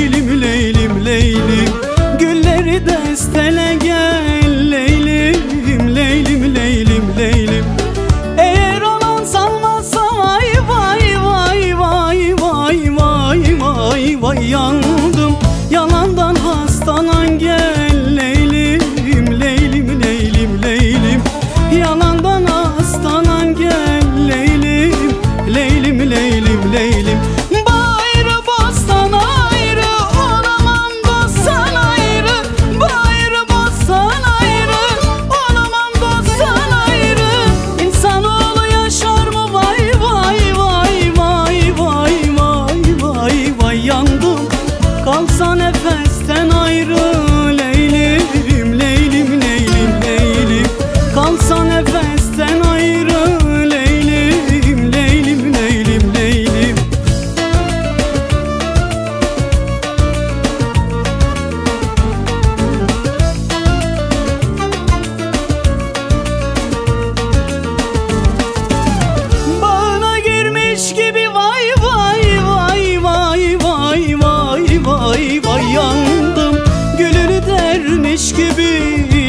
dilimin Kalsa nefesten ayrı. vay yandım Gülünü dermiş gibi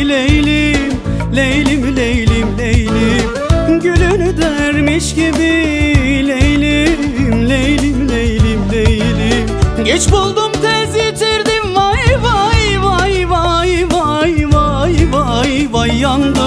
Leylim, Leylim, Leylim, Leylim. Gülünü dermiş gibi Leylim, Leylim, Leylim, Leylim. Geç buldum tez yitirdim. Vay Vay vay vay vay vay vay vay yandım.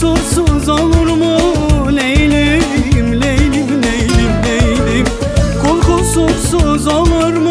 Kusursuz olur mu? Leylim, Leylim, Leylim, Leylim. Kul olur mu?